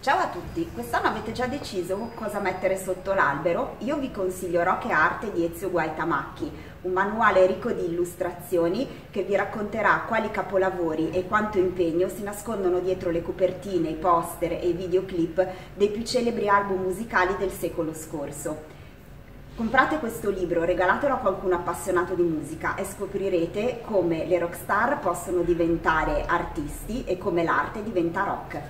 Ciao a tutti, quest'anno avete già deciso cosa mettere sotto l'albero? Io vi consiglio Roche Arte di Ezio Guaitamacchi, un manuale ricco di illustrazioni che vi racconterà quali capolavori e quanto impegno si nascondono dietro le copertine, i poster e i videoclip dei più celebri album musicali del secolo scorso. Comprate questo libro, regalatelo a qualcuno appassionato di musica e scoprirete come le rockstar possono diventare artisti e come l'arte diventa rock.